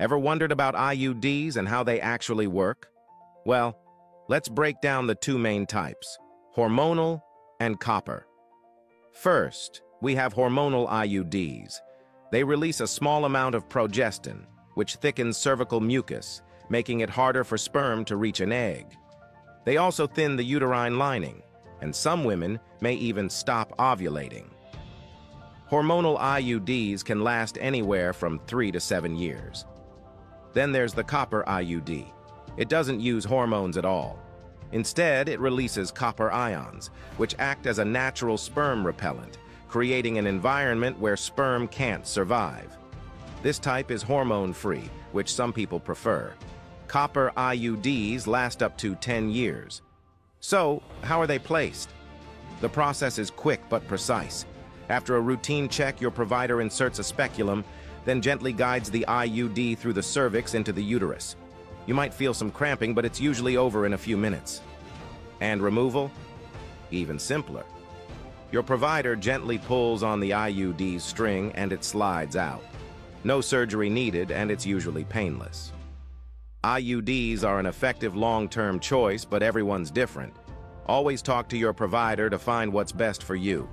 Ever wondered about IUDs and how they actually work? Well, let's break down the two main types, hormonal and copper. First, we have hormonal IUDs. They release a small amount of progestin, which thickens cervical mucus, making it harder for sperm to reach an egg. They also thin the uterine lining, and some women may even stop ovulating. Hormonal IUDs can last anywhere from three to seven years. Then there's the copper IUD. It doesn't use hormones at all. Instead, it releases copper ions, which act as a natural sperm repellent, creating an environment where sperm can't survive. This type is hormone-free, which some people prefer. Copper IUDs last up to 10 years. So, how are they placed? The process is quick but precise. After a routine check, your provider inserts a speculum, then gently guides the IUD through the cervix into the uterus. You might feel some cramping, but it's usually over in a few minutes. And removal? Even simpler. Your provider gently pulls on the IUD's string and it slides out. No surgery needed and it's usually painless. IUDs are an effective long-term choice, but everyone's different. Always talk to your provider to find what's best for you.